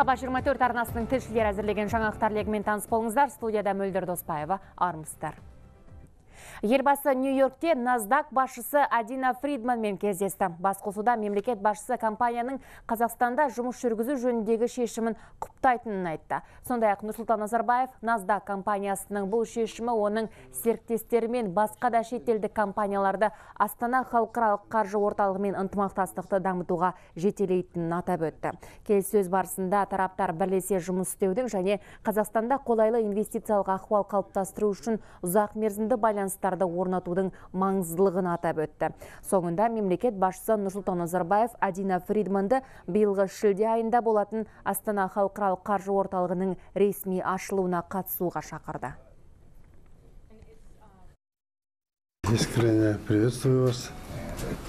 хабар 24 арнасының тілшілері әзірлеген жаңалықтар легімен таныс болыңыздар. Студияда мөлдір доспаева армысыздар Елбасы Нью-Йоркте Наздак башысы Адина Фридманмен кездесті. Басқосуда мемлекет башысы компанияның Қазақстанда жұмыс жүргізу жөніндегі шешімін құптайтынын айтты. Сондай-ақ Нұрсұлтан Назарбаев Наздак компаниясының бұл шешімі оның серіктестерімен басқа да шетелдік компанияларды Астана халықаралық қаржы орталығымен ынтымақтастықты дамытуға жетелейтінін атап өтті. Келіссөз барысында тараптар бірлесе жұмыс істеудің және Қазақстанда қолайлы инвестициялық ахуал қалыптастыру үшін ұзақ мерзімді байланыстар байланыстарды орнатудың маңыздылығын атап өтті соңында мемлекет басшысы нұрсұлтан назарбаев адина фридманды биылғы шілде айында болатын астана халықаралық қаржы орталығының ресми ашылуына қатысуға шақырды Искренне приветствую вас.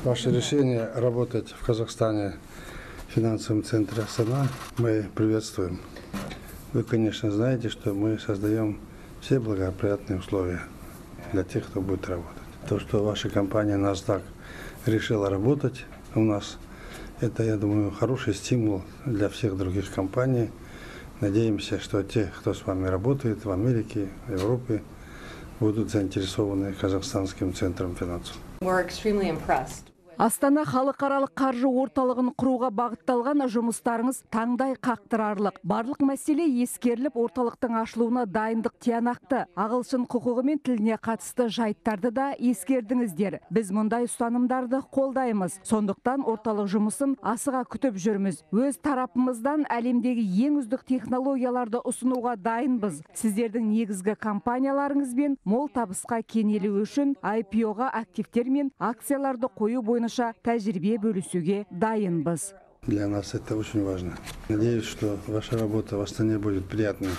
Ваше решение работать в Казахстане в финансовом центре Астана мы приветствуем. Вы, конечно, знаете, что мы создаем все благоприятные условия для тех, кто будет работать. То, что ваша компания NASDAQ решила работать у нас, это, я думаю, хороший стимул для всех других компаний. Надеемся, что те, кто с вами работает в Америке, в Европе, будут заинтересованы казахстанским центром финансов. We're extremely impressed астана халықаралық қаржы орталығын құруға бағытталған жұмыстарыңыз таңдай қақтырарлық. Барлық мәселе ескеріліп орталықтың ашылуына дайындық тиянақты. Ағылшын құқығы мен тіліне қатысты жайттарды да ескердіңіздер. Біз мұндай ұстанымдарды қолдаймыз. Сондықтан орталық жұмысын асыға күтіп жүрміз. Өз тарапымыздан әлемдегі ең үздік технологияларды ұсынуға дайынбыз. Сіздердің негізгі компанияларыңызбен мол табысқа кенелу үшін IPO-ға активтер мен акцияларды қою бойынша бойынша тәжірибе бөлісуге дайынбыз. Для нас это очень важно. Надеюсь что ваша работа в астане будет приятной.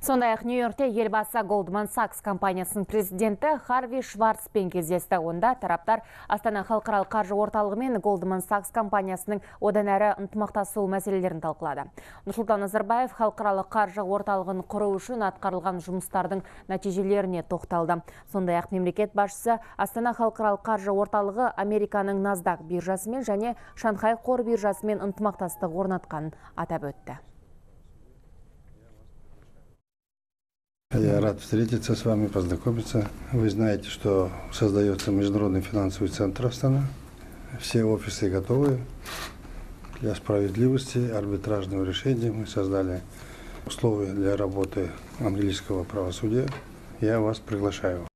Сондай-ақ Нью-Йоркте елбасы Goldman Sachs компаниясының президенті Харви Шварцпен кездесті. Онда тараптар Астана халықаралық қаржы орталығы мен Goldman Sachs компаниясының одан әрі ынтымақтасу мәселелерін талқылады. Нұрсұлтан Назарбаев халықаралық қаржы орталығын құру үшін атқарылған жұмыстардың нәтижелеріне тоқталды. Сондай-ақ мемлекет басшысы Астана халықаралық қаржы орталығы Американың NASDAQ биржасымен және Шанхай қор биржасымен ынтымақтастық орнатқанын атап өтті. Я рад встретиться с вами, познакомиться. Вы знаете, что создается Международный финансовый центр Астана. Все офисы готовы для справедливости, арбитражного решения. Мы создали условия для работы английского правосудия. Я вас приглашаю.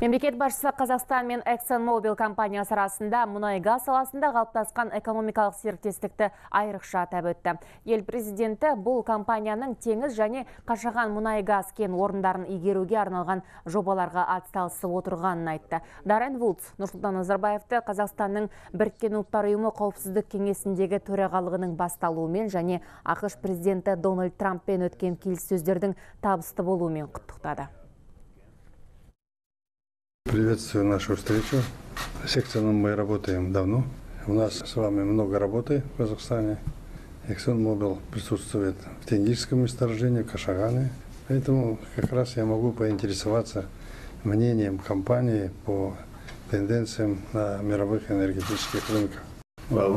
Мемлекет басшысы Қазақстан мен Exxon Mobil компаниясы арасында мұнай газ саласында қалыптасқан экономикалық серіктестікті айрықша атап өтті. Ел президенті бұл компанияның теңіз және қашаған мұнай газ кен орындарын игеруге арналған жобаларға атсалысып отырғанын айтты. Дарен Вудс Нұрсұлтан Назарбаевты Қазақстанның біріккен ұлттар ұйымы қауіпсіздік кеңесіндегі төрағалығының басталуымен және ақш президенті Дональд Трамппен өткен келіссөздердің табысты болуымен құттықтады. Приветствую нашу встречу. С Эксоном мы работаем давно. У нас с вами много работы в Казахстане. ExxonMobil присутствует в Тенгизском месторождении, Кашагане. Поэтому как раз я могу поинтересоваться мнением компании по тенденциям на мировых энергетических рынках. Uh,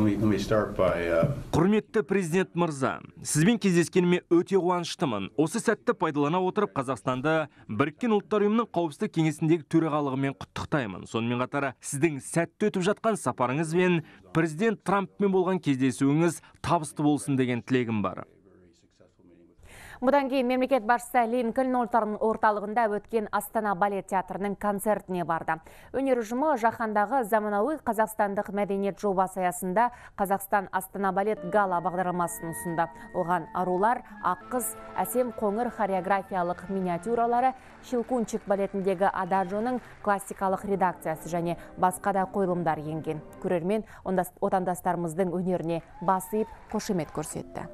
құрметті президент мырза сізбен кездескеніме өте қуаныштымын. Осы сәтті пайдалана отырып қазақстанды біріккен ұлттар ұйымының қауіпсіздік кеңесіндегі төрағалығымен құттықтаймын. Сонымен қатар сіздің сәтті өтіп жатқан сапарыңыз бен президент трамппен болған кездесуіңіз табысты болсын деген тілегім бар. Бұдан кейін мемлекет басшысы Линкольн орталығында өткен Астана балет театрының концертіне барды. Өнер ұжымы жаһандағы заманауи қазақстандық мәдениет жобасы аясында Қазақстан Астана балет гала бағдарламасын ұсынды. Оған арулар, аққыз, әсем қоңыр хореографиялық миниатюралары, Шилкунчик балетіндегі Ададжоның классикалық редакциясы және басқа да қойылымдар енген. Көрермен отандастарымыздың өнеріне басып қошемет көрсетті.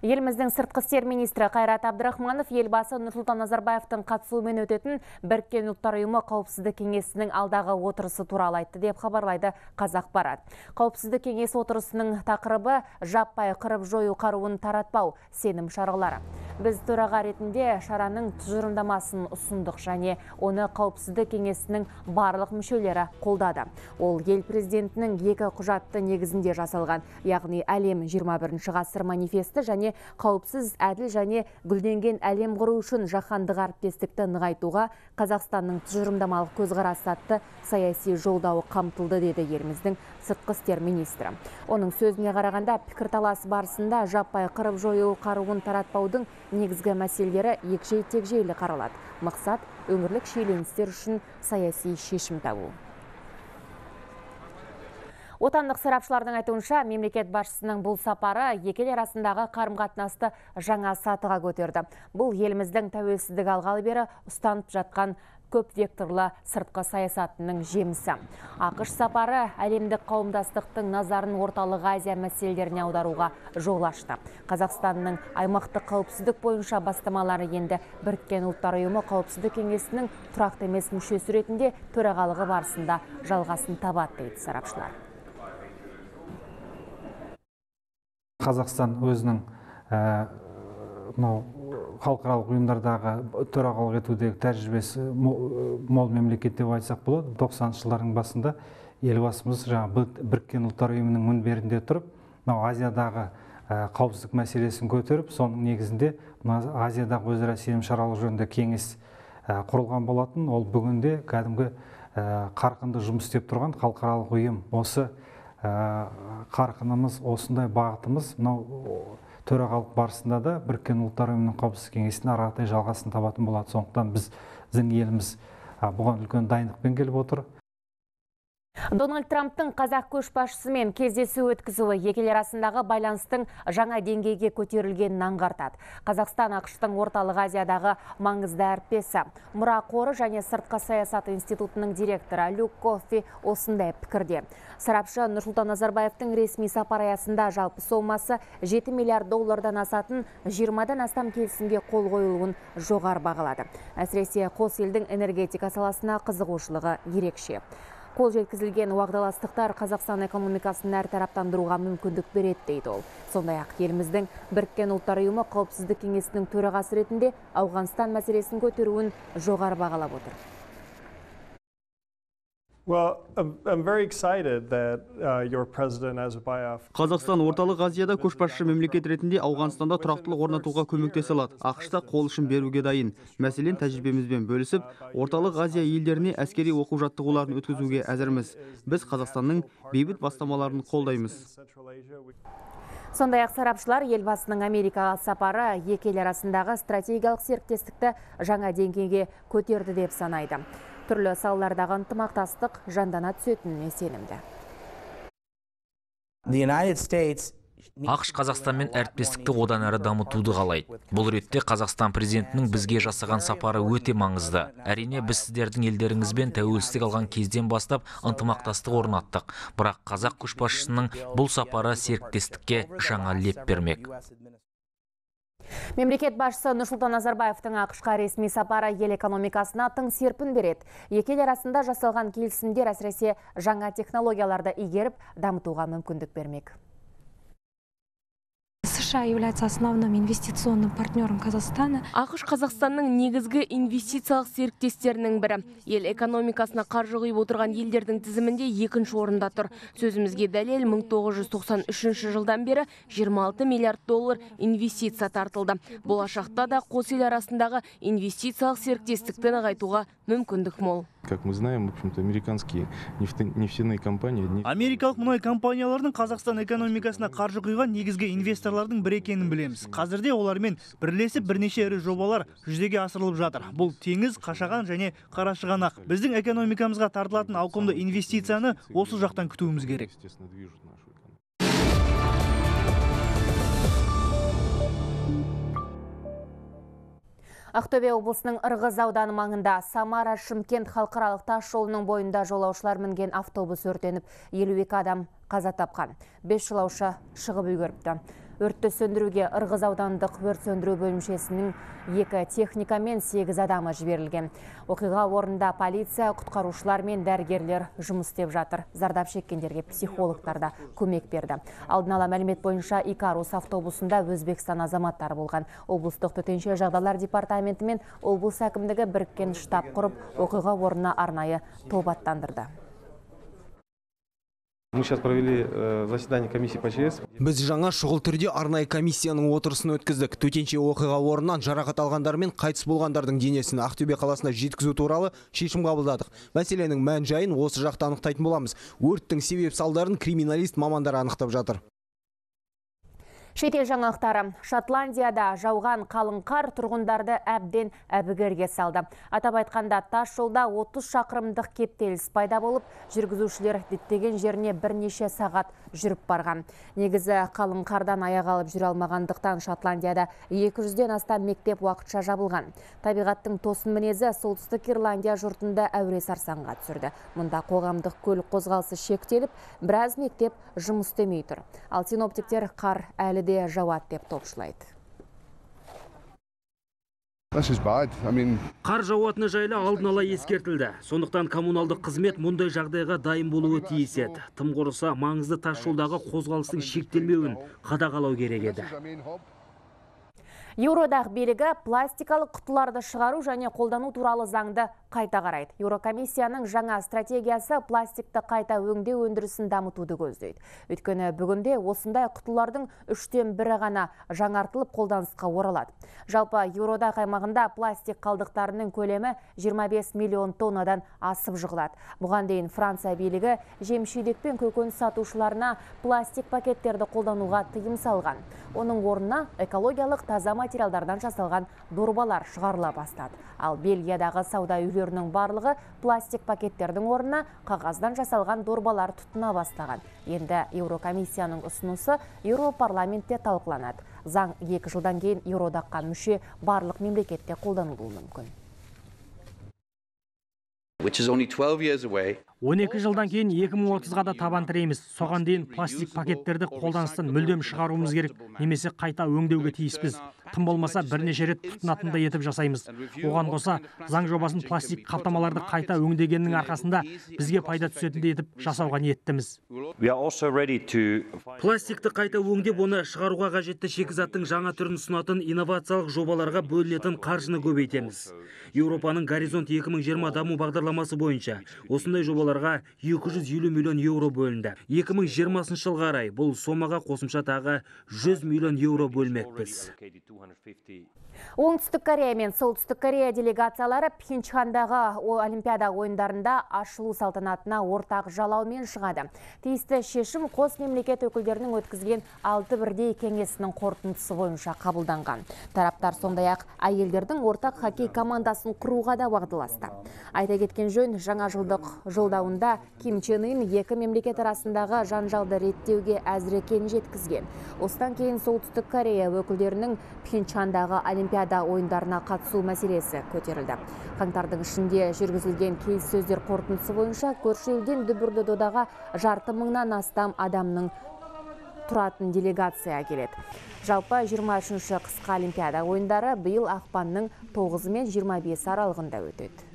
Еліміздің сыртқы істер министрі Қайрат Абдрахманов елбасы Нұрсұлтан Назарбаевтың қатысуымен өтетін Біріккен ұлттар ұйымы қауіпсіздік кеңесінің алдағы отырысы туралы айтты деп хабарлайды Қазақпарат. Қауіпсіздік кеңес отырысының тақырыбы жаппай қырып жою қаруын таратпау сенім шаралары. Біз төраға ретінде шараның тұжырымдамасын ұсындық және оны қауіпсіздік кеңесінің барлық мүшелері қолдады. Ол ел президентінің екі құжатты негізінде жасалған, яғни әлем 21 ғасыр манифесті және қауіпсіз әділ және гүлденген әлем құру үшін жаһандық әріптестікті нығайтуға Қазақстанның тұжырымдамалық көзқарасы атты саяси жолдауы қамтылды деді еліміздің сыртқы істер министрі. Оның сөзіне қарағанда пікірталас барысында жаппай қырып жою қаруын таратпаудың негізгі мәселелері егжей тегжейлі қаралады. Мақсат өңірлік шиеленістер үшін саяси шешім табу. Отандық сарапшылардың айтуынша мемлекет басшысының бұл сапары екі ел арасындағы қарым-қатынасты жаңа сатыға көтерді. Бұл еліміздің тәуелсіздік алғалы бері ұстанып жатқан көп векторлы сыртқы саясатының жемісі. Ақш сапары әлемдік қауымдастықтың назарын орталық Азия мәселелеріне аударуға жол ашты. Қазақстанның аймақтық қауіпсіздік бойынша бастамалары енді Біріккен ұлттар ұйымы қауіпсіздік кеңесінің тұрақты емес мүшесі ретінде төрағалығы барысында жалғасын табады дейді сарапшылар. Қазақстан өзінің мынау халықаралық ұйымдардағы төрағалық етудегі тәжірибесі мол мемлекет деп айтсақ болады. Тоқсаныншы жылдардың басында елбасымыз жаңағы біріккен ұлттар ұйымының мінберінде тұрып мынау азиядағы қауіпсіздік мәселесін көтеріп соның негізінде мына азиядағы өзара сенім шаралары жөнінде кеңес құрылған болатын. Ол бүгінде кәдімгі қарқынды жұмыс істеп тұрған халықаралық ұйым осы қарқынымыз осындай бағытымыз. Мынау төрағалық барысында да біріккен ұлттар ұйымының қауіпсіздік кеңесіне ары жалғасын табатын болады. Сондықтан біздің еліміз бұған үлкен дайындықпен келіп отыр. Дональд Трамптың қазақ көшбасшысымен кездесу өткізуі екі ел арасындағы байланыстың жаңа деңгейге көтерілгенін аңғартады. Қазақстан ақштың орталық Азиядағы маңызды әріптесі. Мұра қоры және сыртқы саясат институтының директоры Люк Коффи осындай пікірде. Сарапшы Нұрсұлтан Назарбаевтың ресми сапар аясында жалпы сомасы 7 миллиард доллардан асатын 20-дан астам келісімге қол қойылуын жоғары бағалады. Әсіресе қос елдің энергетика саласына қызығушылығы ерекше. Қол жеткізілген уағдаластықтар Қазақстан экономикасын әртараптандыруға мүмкіндік береді дейді ол. Сондай ақ еліміздің Біріккен ұлттар ұйымы қауіпсіздік кеңесінің төрағасы ретінде Ауғанстан мәселесін көтеруін жоғары бағалап отыр. Қазақстан орталық Азияда көшбасшы мемлекет ретінде Ауғанстанда тұрақтылық орнатуға көмектесе алады. ақш қол ұшын беруге дайын. Мәселен, тәжірибемізбен бөлісіп, орталық Азия елдеріне әскери оқу жаттығуларын өткізуге әзірміз. Біз Қазақстанның бейбіт бастамаларын қолдаймыз. Сондай ақ сарапшылар елбасының Америкаға сапары екі ел арасындағы стратегиялық серіктестікті жаңа деңгейге көтерді деп санайды. Түрлі салалардағы ынтымақтастық жандана түсетініне сенімді. ақш қазақстанмен әріптестікті одан әрі дамытуды қалайды. Бұл ретте қазақстан президентінің бізге жасаған сапары өте маңызды. Әрине біз сіздердің елдеріңізбен тәуелсіздік алған кезден бастап ынтымақтастық орнаттық. Бірақ қазақ көшбасшысының бұл сапары серіктестікке жаңа леп бермек. Мемлекет басшысы Нұрсұлтан Назарбаевтың ақышқа ресми сапары ел экономикасына тың серпін береді. Екі ел арасында жасалған келісімдер әсіресе жаңа технологияларды игеріп дамытуға мүмкіндік бермек. США является основным инвестиционным партнером Казахстана. ақш қазақстанның негізгі инвестициялық серіктестерінің бірі. Ел экономикасына қаржы құйып отырған елдердің тізімінде екінші орында тұр. Сөзімізге дәлел 1993 жылдан бері 26 миллиард доллар инвестиция тартылды. Болашақта да қос ел арасындағы инвестициялық серіктестікті нығайтуға мүмкіндік мол. Как мы знаем в общем-то американские нефтяные компании америкалық мұнай компанияларының қазақстан экономикасына қаржы құйған негізгі инвесторлардың бірі екенін білеміз қазірде олармен бірлесіп бірнеше ірі жобалар жүзеге асырылып жатыр бұл теңіз қашаған және қарашығанақ біздің экономикамызға тартылатын ауқымды инвестицияны осы жақтан күтуіміз керек Ақтөбе облысының Ырғыз ауданы маңында Самара Шымкент халықаралық тас жолының бойында жолаушылар мінген автобус өртеніп, 52 адам қаза тапқан. 5 жолаушы шығып үлгеріпті. Өртті сөндіруге Ырғыз аудандық өрт сөндіру бөлімшесінің екі техника мен 8 адамы жіберілген. Оқиға орында полиция, құтқарушылар мен дәрігерлер жұмыс істеп жатыр. Зардап шеккендерге психологтар да көмек берді. Алдын ала мәлімет бойынша Икарус автобусында Өзбекстан азаматтары болған. Облыстық төтенше жағдайлар департаменті мен облыс әкімдігі біріккен штаб құрып, оқиға орнына арнайы топ аттандырды. Біз жаңа шұғыл түрде арнайы комиссияның отырысын өткіздік. Төтенше оқиға орнынан жарақат алғандар мен қайтыс болғандардың денесін Ақтөбе қаласына жеткізу туралы шешім қабылдадық. Мәселенің мән жайын осы жақта анықтайтын боламыз. Өрттің себеп салдарын криминалист мамандар анықтап жатыр. Шетел жаңалықтары. Шотландияда жауған қалың қар тұрғындарды әбден әбігерге салды. Атап айтқанда тас жолда 30 шақырымдық кептеліс пайда болып, жүргізушілер діттеген жеріне бірнеше сағат жүріп барған. Негізі қалың қардан аяқ алып жүре алмағандықтан Шотландияда 200-ден астам мектеп уақытша жабылған. Табиғаттың тосын мінезі солтүстік Ирландия жұртында әуре сарсаңға түсірді. Мұнда қоғамдық көлік қозғалысы шектеліп, біраз мектеп жұмыс істемей тұр. Ал синоптиктер қар әлі де жауады деп топшылайды. Қар жауатыны жайлы алдын ала ескертілді. Сондықтан коммуналдық қызмет мұндай жағдайға дайын болуы тиіс еді. Тым құрыса маңызды тас жолдағы қозғалыстың шектелмеуін қадағалау керек еді. Еуродағы билігі пластикалық құтыларды шығару және қолдану туралы заңды қайта қарайды. Еурокомиссияның жаңа стратегиясы пластикті қайта өңдеу өндірісін дамытуды көздейді. Өйткені бүгінде осындай құтылардың үштен бірі ғана жаңартылып қолданысқа оралады. Жалпы Еурода аймағында пластик қалдықтарының көлемі 25 миллион тоннадан асып жығылады. Бұған дейін Франция билігі жемшелік пен көкөніс сатушыларына пластик пакеттерді қолдануға тыйым салған. Оның орнына экологиялық таза материалдардан жасалған дорбалар шығарыла бастады. Ал Бельгиядағы сауда үйлерінің барлығы пластик пакеттердің орнына қағаздан жасалған дорбалар тұтына бастаған. Енді Еурокомиссияның ұсынысы Еуропарламентте талқыланады. Заң екі жылдан кейін Еуродаққа мүше барлық мемлекетте қолданылуы мүмкін. 12 жылдан кейін 2030-ға да табан тіреміз. Соған дейін пластик пакеттерді қолданыстан мүлдем шығаруымыз керек, немесе қайта өңдеуге тиіспіз. Тым болмаса бірнеше рет тұтынатындай етіп жасаймыз. Оған қоса, заң жобасын пластик қаптамаларды қайта өңдегеннің арқасында бізге пайда түсетіндей етіп жасауға ниеттіміз. Пластикті қайта өңдеп, оны шығаруға қажетті шикізаттың жаңа түрін ұсынатын инновациялық жобаларға бөлінетін қаржыны көбейтеміз. Еуропаның Горизонт 2020 даму бағдарламасы бойынша осындай жобаларға 250 миллион еуро бөлінді. 2020 жылға қарай бұл сомаға қосымша тағы 100 миллион еуро бөлмекпіз. Оңтүстік Корея мен Солтүстік Корея делегациялары Пхенчхандағы Олимпиада ойындарында ашылу салтанатына ортақ жалаумен шығады. Тиісті шешім қос мемлекет өкілдерінің өткізген алты бірдей кеңесінің қорытындысы бойынша қабылданған. Тараптар сондай-ақ әйелдердің ортақ хоккей командасын құруға да уағдаласты. Айта кеткен жөн, жаңа жылдық жолдауында Ким Чен Ын екі мемлекет арасындағы жанжалды реттеуге әзір екенін жеткізген. Осыдан кейін Солтүстік Корея өкілдерінің Пхенчхандағы Олимпиада ойындарына қатысу мәселесі көтерілді. Қаңтардың ішінде жүргізілген келіссөздер қорытындысы бойынша көрші елден додаға жарты мыңнан астам адамның тұратын делегация келеді. Жалпы 23-ші қысқы Олимпиада ойындары биыл ақпанның 9 мен 25 аралығында өтеді.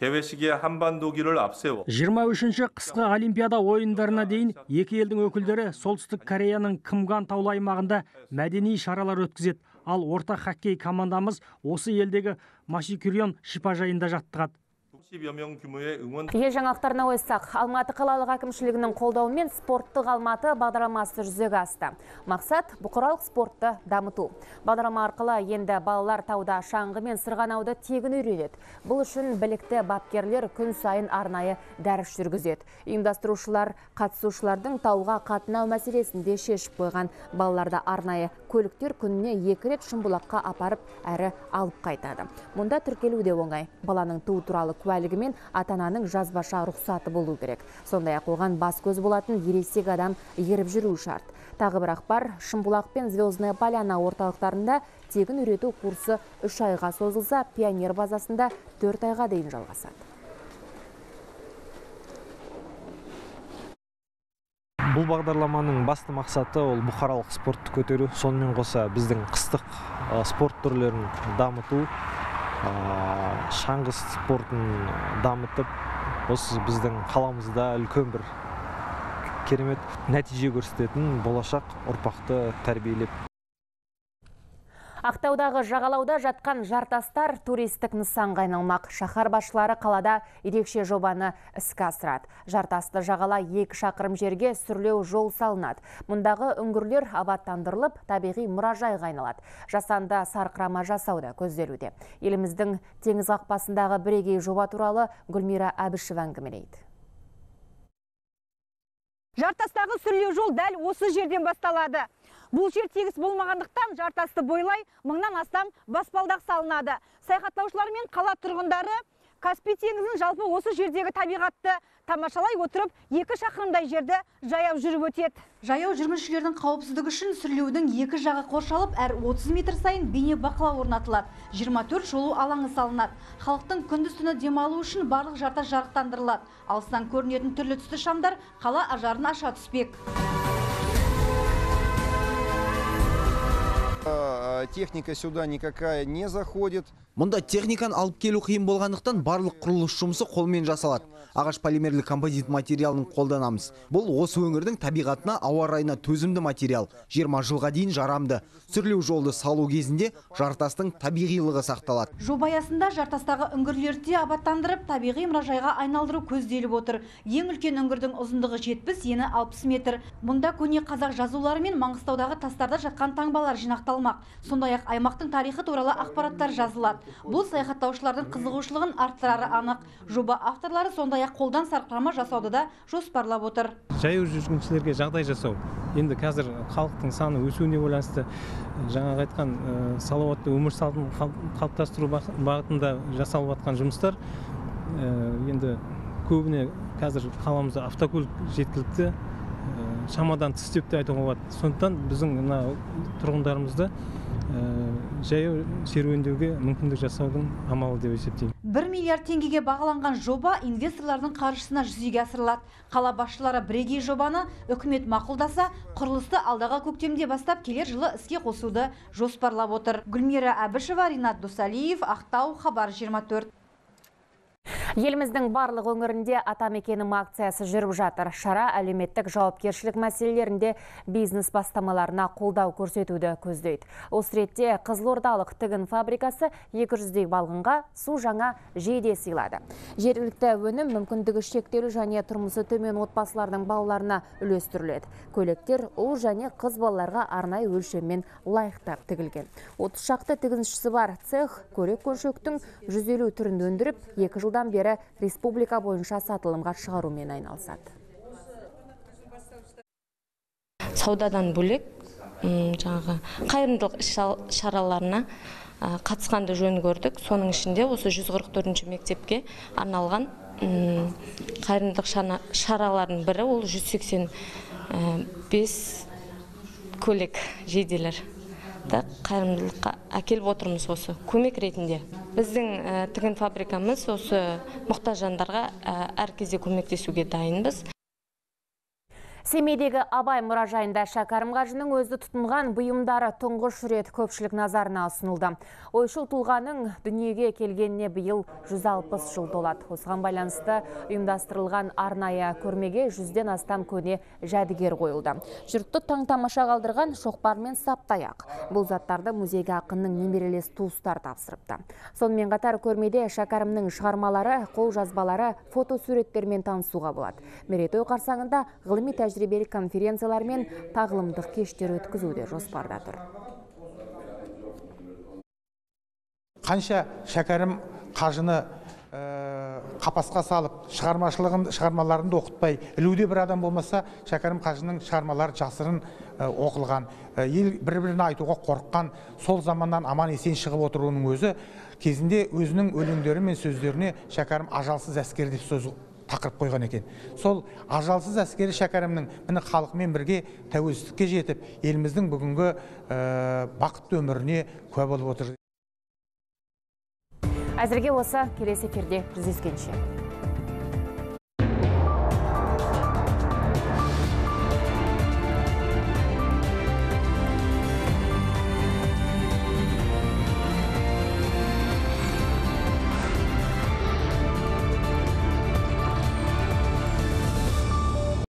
개회식에 한반도기를 앞세워 23-ші қысқы Олимпиада ойындарына дейін екі елдің өкілдері Солтүстік Кореяның Кымган таулы аймағында мәдени шаралар өткізеді. Ал ортақ хоккей командамыз осы елдегі Машикюрион шипажайында жаттығады. 10여 명 규모의 응원 Ел жаңалықтарына ойсақ, Алматы қалалық әкімшілігінің қолдауымен спорттық Алматы бағдарламасы жүзеге асты. Мақсат бұқаралық спортты дамыту. Бағдарлама арқылы енді балалар тауда шаңғы мен сырғанауды тегін үйренеді. Бұл үшін білікті бапкерлер күн сайын арнайы дәріс жүргізеді. Ұйымдастырушылар қатысушылардың тауға қатынау мәселесінде шешіп қойған балаларда арнайы көліктер күніне екі рет шымбұлаққа апарып әрі алып қайтады. Мұнда тіркелу де оңай. Баланың туу туралы куәлігі мен ата-ананың жазбаша рұқсаты болу керек. Сондай-ақ оған бас көз болатын ересек адам еріп жүру шарт. Тағы бір ақпар, Шымбұлақ пен Звездная поляна орталықтарында тегін үйрету курсы үш айға созылса, пионер базасында төрт айға дейін жалғасады. Бұл бағдарламаның басты мақсаты ол бұқаралық спортты көтеру. Сонымен қоса біздің қыстық спорт түрлерін дамыту шаңғы спортын дамытып осы біздің қаламызда үлкен бір керемет нәтиже көрсететін болашақ ұрпақты тәрбиелеп Ақтаудағы жағалауда жатқан жартастар туристік нысанға айналмақ. Шаһар басшылары қалада ерекше жобаны іске асырады. Жартасты жағала екі шақырым жерге сүрлеу жол салынады. Мұндағы үңгірлер абаттандырылып, табиғи мұражайға айналады. Жасанды сарқырама жасауда көзделуде. Еліміздің теңіз қақпасындағы бірегей жоба туралы Гүлмира Әбішева әңгімелейді. Жартастағы сүрлеу жол дәл осы жерден басталады. Бұл жер тегіс болмағандықтан жартасты бойлай мыңнан астам баспалдақ салынады. Саяхаттаушылар мен қала тұрғындары Каспий теңізін жалпы осы жердегі табиғатты тамашалай отырып, екі шақырымдай жерді жаяу жүріп өтеді. Жаяу жүргіншілердің қауіпсіздігі үшін сүрлеудің екі жағы қоршалып, әр 30 метр сайын бейне бақылау орнатылады. 24 шолу алаңы салынады. Халықтың күндіз түні демалу үшін барлық жартас жарықтандырылады. Алыстан көрінетін түрлі түсті шамдар қала ажарын аша түспек. Техника сюда никакая не заходит. Мұнда техниканы алып келу қиын болғандықтан барлық құрылыс жұмысы қолмен жасалады. Ағаш полимерлі композит материалын қолданамыз. Бұл осы өңірдің табиғатына, ауа райына төзімді материал. 20 жылға дейін жарамды. Сүрлеу жолды салу кезінде жартастың табиғилығы сақталады. Жоба аясында жартастағы үңгірлерді абаттандырып, табиғи мұражайға айналдыру көзделіп отыр. Ең үлкен үңгірдің ұзындығы 70, ені 60 метр. Мұнда көне қазақ жазулары мен Маңғыстаудағы тастарда жатқан таңбалар жинақталмақ. Сондай-ақ аймақтың тарихы туралы ақпараттар жазылады. Бұл саяхаттаушылардың қызығушылығын арттырары анық. Жоба авторлары сондай-ақ қолдан сарқырама жасауды да жоспарлап отыр. Жаяу жүргіншілерге жағдай жасау. Енді қазір халықтың саны өсуіне байланысты жаңағы айтқан салауатты өмір салтын қалыптастыру бағытында жасалып жатқан жұмыстар енді көбіне қазір қаламызда автокөлік жеткілікті шамадан тыс деп те айтуға болады сондықтан біздің мына тұрғындарымызды жаяу серуендеуге мүмкіндік жасаудың амалы деп есептеймін. Бір миллиард теңгеге бағаланған жоба инвесторлардың қаржысына жүзеге асырылады. Қала басшылары бірегей жобаны үкімет мақұлдаса құрылысты алдағы көктемде бастап келер жылы іске қосуды жоспарлап отыр. Гүлмира әбішева ринат досалиев ақтау хабар 24 Еліміздің барлық өңірінде атамекенім акциясы жүріп жатыр. Шара әлеуметтік жауапкершілік мәселелерінде бизнес бастамаларына қолдау көрсетуді көздейді. Осы ретте Қызылордалық тігін фабрикасы 200-дей балғынға су жаңа жейде сыйлады. Жергілікті өнім мүмкіндігі шектеулі және тұрмысы төмен отбасылардың балаларына үлестіріледі. Көйлектер ұл және қыз балаларға арнайы өлшеммен лайықтап тігілген. 30 шақты тігіншісі бар цех көрек көлшектің 150 түрін өндіріп, 2 жылдан бері республика бойынша сатылымға шығарумен айналысады. Саудадан бөлек жаңағы қайырымдылық шараларына қатысқанды жөн көрдік. Соның ішінде осы 144 мектепке арналған қайырымдылық шаралардың бірі ол 185 көйлек жейделер қайырымдылыққа әкеліп отырмыз осы көмек ретінде. Біздің тігін фабрикамыз осы мұқтаж жандарға әр кезде көмектесуге дайынбыз. Семейдегі Абай мұражайында Шәкәрім қажының өзі тұтынған бұйымдары тұңғыш рет көпшілік назарына ұсынылды. Ойшыл тұлғаның дүниеге келгеніне биыл 160 жыл толады. Осыған байланысты ұйымдастырылған арнайы көрмеге жүзден астам көне жәдігер қойылды. Жұртты таң тамаша қалдырған шоқпар мен саптаяқ. Бұл заттарды музейге ақынның немерелес туыстар тапсырыпты. Сонымен қатар көрмеде Шәкәрімнің шығармалары, қол жазбалары, фотосуреттермен танысуға болады. Мерейтой қарсаңында ғылыми тәжірибелік конференциялар мен тағылымдық кештер өткізуде жоспарда тұр. Қанша шәкәрім қажыны қапасқа салып шығармашылығын шығармаларын да оқытпай ілуде бір адам болмаса шәкәрім қажының шығармалары жасырын оқылған ел бір біріне айтуға қорыққан сол заманнан аман есен шығып отыруының өзі кезінде өзінің өлеңдері мен сөздеріне шәкәрім ажалсыз әскер деп сөз тақырып қойған екен. Сол ажалсыз әскери шәкәрімнің міне халқымен бірге тәуелсіздікке жетіп еліміздің бүгінгі бақытты өміріне куә болып отыр. Әзірге осы келесі эфирде жүздескенше